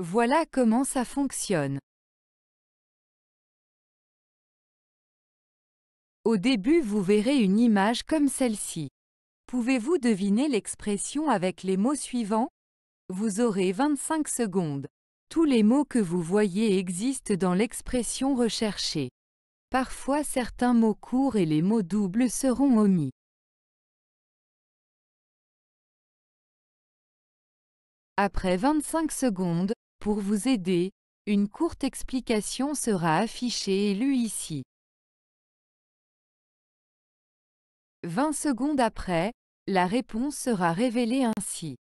Voilà comment ça fonctionne. Au début vous verrez une image comme celle-ci. Pouvez-vous deviner l'expression avec les mots suivants? Vous aurez 25 secondes. Tous les mots que vous voyez existent dans l'expression recherchée. Parfois certains mots courts et les mots doubles seront omis. Après 25 secondes, pour vous aider, une courte explication sera affichée et lue ici. 20 secondes après, la réponse sera révélée ainsi.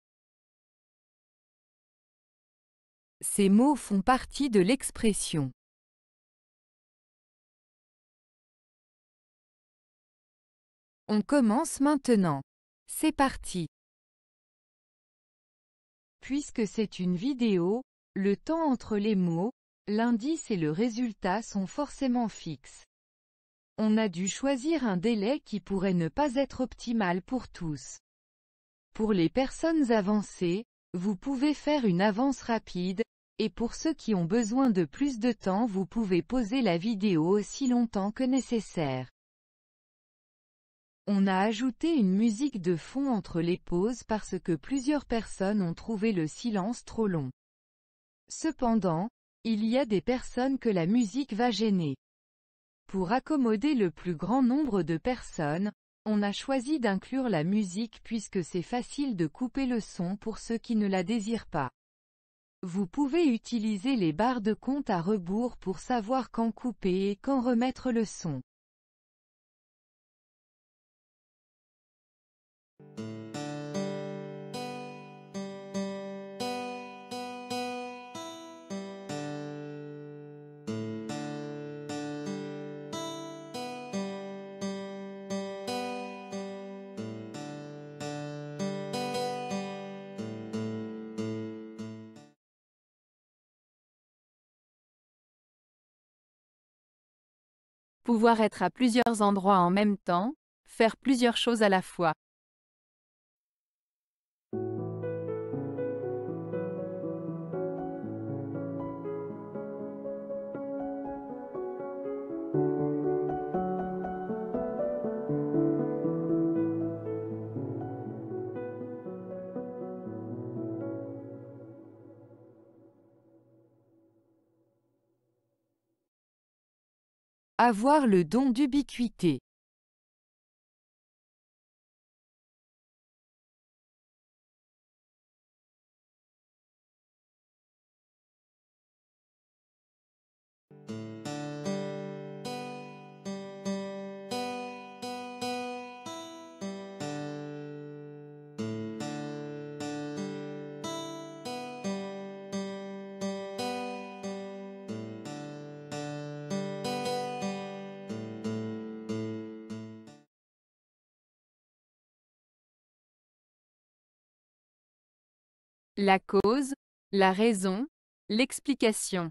Ces mots font partie de l'expression. On commence maintenant. C'est parti. Puisque c'est une vidéo, le temps entre les mots, l'indice et le résultat sont forcément fixes. On a dû choisir un délai qui pourrait ne pas être optimal pour tous. Pour les personnes avancées, vous pouvez faire une avance rapide, et pour ceux qui ont besoin de plus de temps vous pouvez poser la vidéo aussi longtemps que nécessaire. On a ajouté une musique de fond entre les pauses parce que plusieurs personnes ont trouvé le silence trop long. Cependant, il y a des personnes que la musique va gêner. Pour accommoder le plus grand nombre de personnes, on a choisi d'inclure la musique puisque c'est facile de couper le son pour ceux qui ne la désirent pas. Vous pouvez utiliser les barres de compte à rebours pour savoir quand couper et quand remettre le son. Pouvoir être à plusieurs endroits en même temps, faire plusieurs choses à la fois. Avoir le don d'ubiquité. La cause, la raison, l'explication.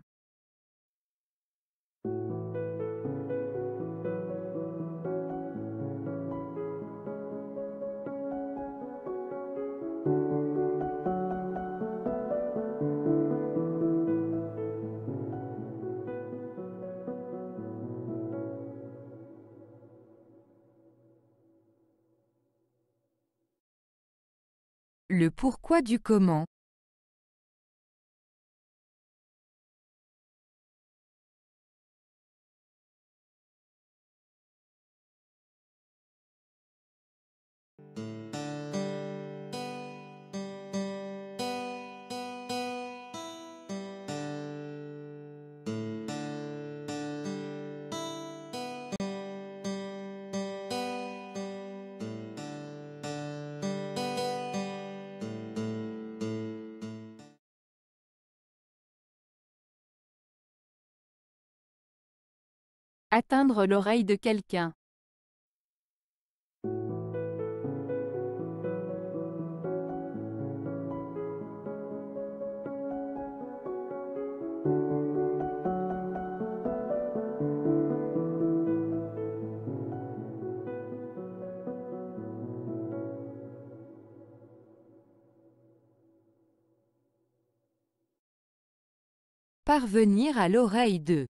Le pourquoi du comment. Atteindre l'oreille de quelqu'un. Parvenir à l'oreille de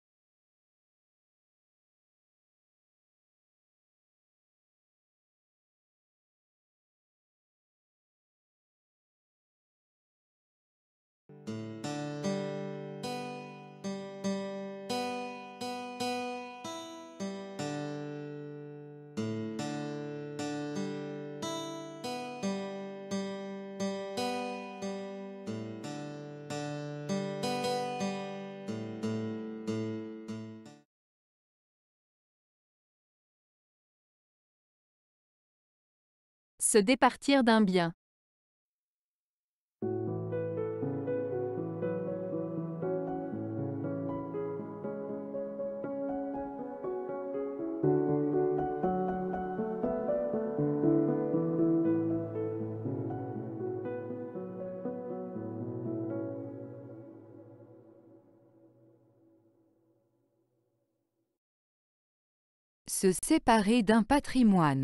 Se départir d'un bien. Se séparer d'un patrimoine.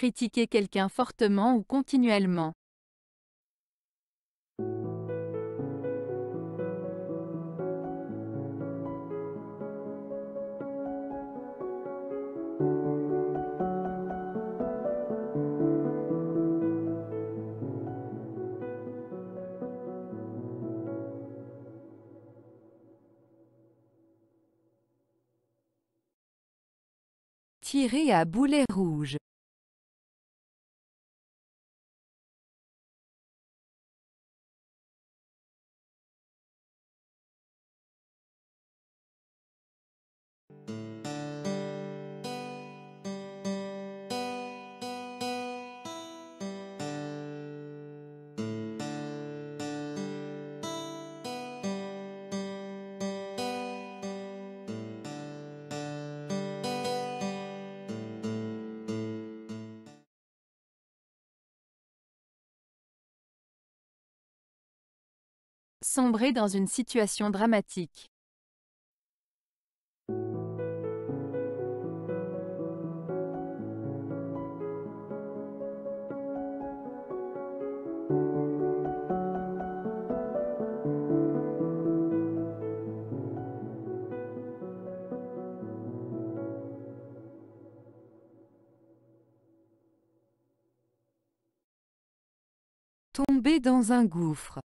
Critiquer quelqu'un fortement ou continuellement. Tirer à boulet rouge. Sombrer dans une situation dramatique. Tomber dans un gouffre.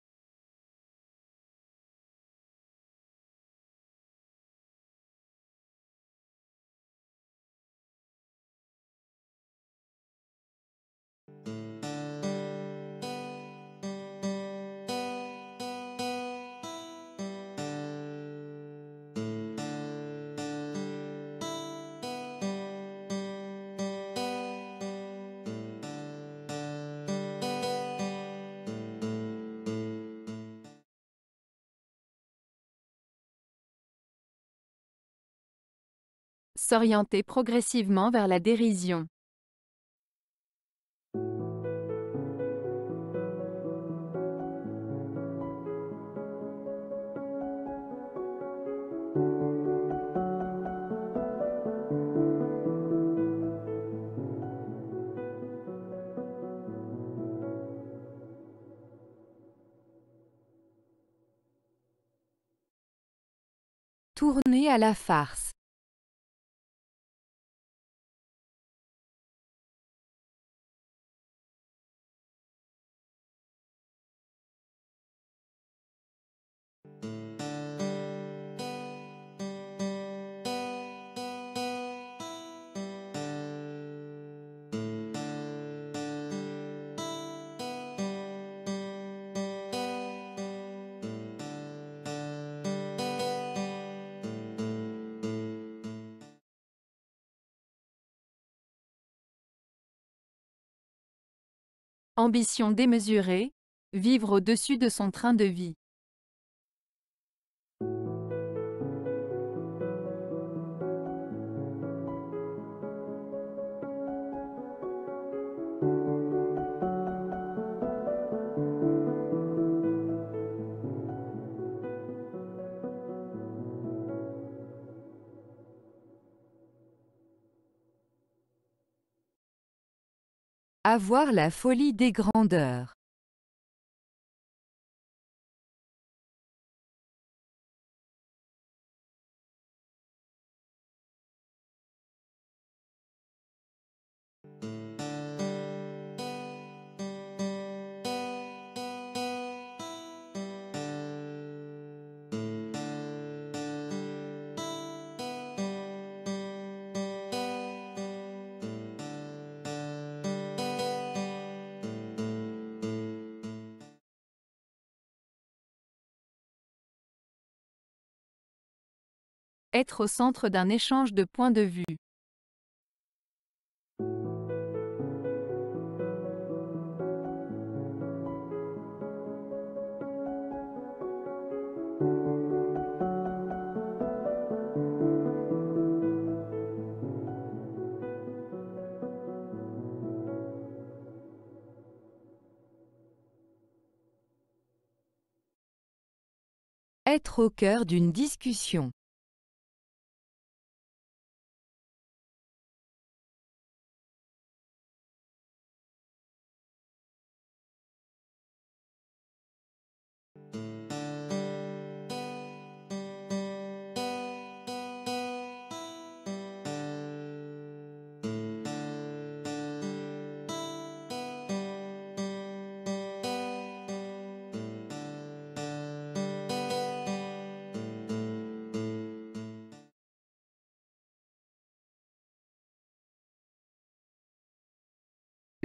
S'orienter progressivement vers la dérision. Tourner à la farce. Ambition démesurée, vivre au-dessus de son train de vie. Avoir la folie des grandeurs. Être au centre d'un échange de points de vue. Être au cœur d'une discussion.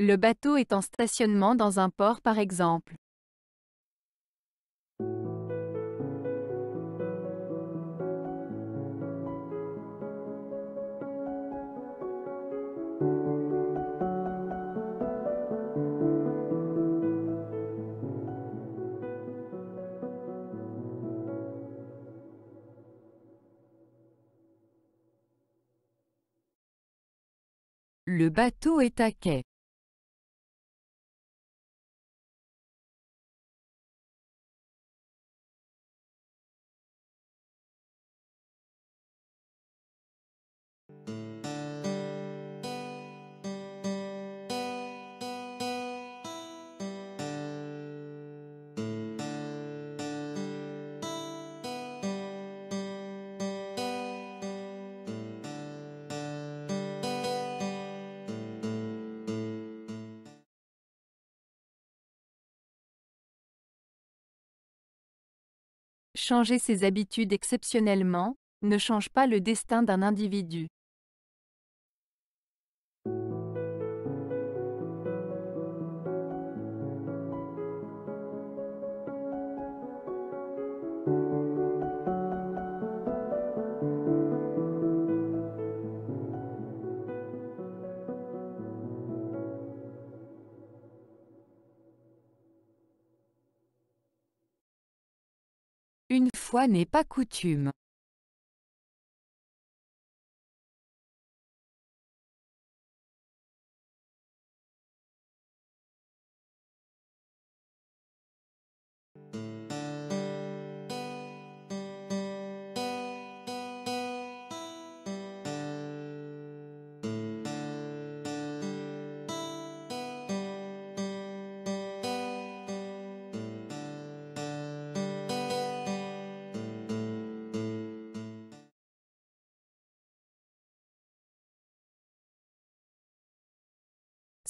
Le bateau est en stationnement dans un port par exemple. Le bateau est à quai. Changer ses habitudes exceptionnellement, ne change pas le destin d'un individu. Une fois n'est pas coutume.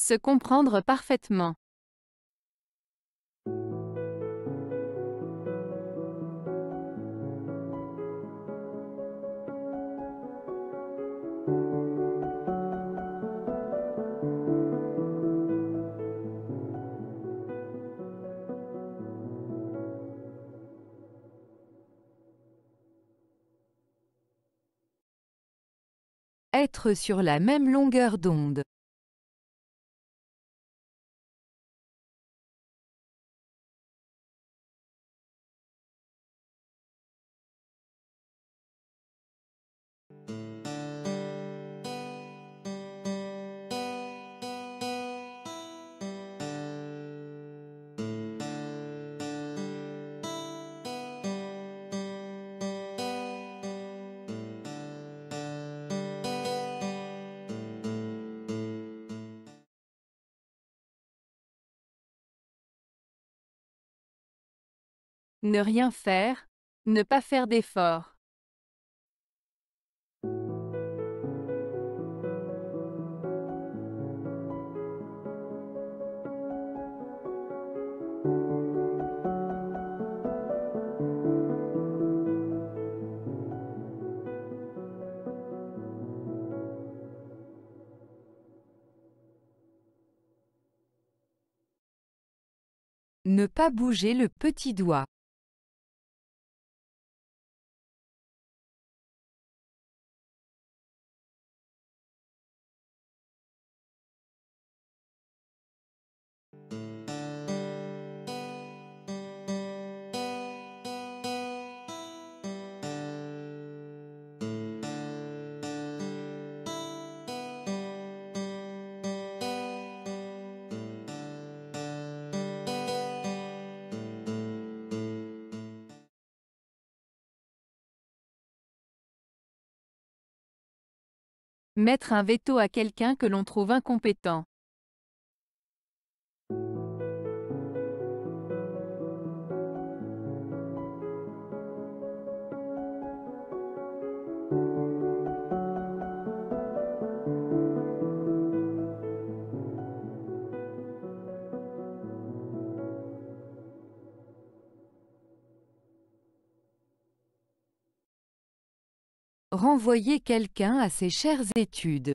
Se comprendre parfaitement. Être sur la même longueur d'onde. Ne rien faire. Ne pas faire d'effort. Ne pas bouger le petit doigt. Mettre un veto à quelqu'un que l'on trouve incompétent. Renvoyer quelqu'un à ses chères études.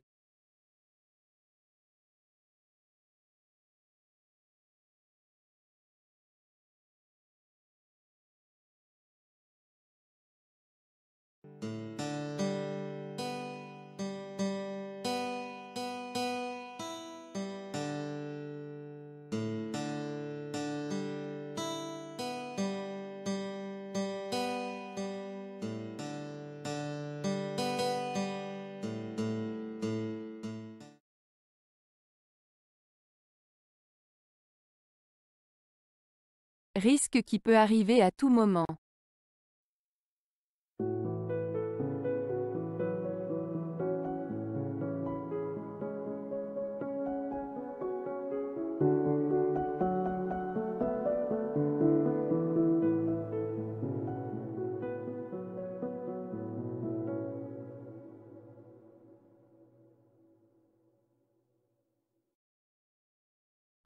Risque qui peut arriver à tout moment.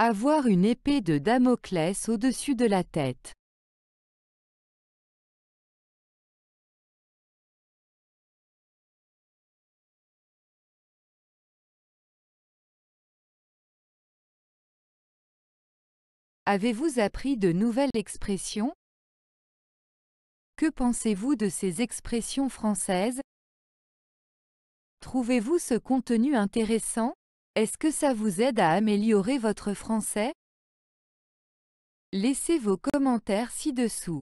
Avoir une épée de Damoclès au-dessus de la tête. Avez-vous appris de nouvelles expressions? Que pensez-vous de ces expressions françaises? Trouvez-vous ce contenu intéressant? Est-ce que ça vous aide à améliorer votre français? Laissez vos commentaires ci-dessous.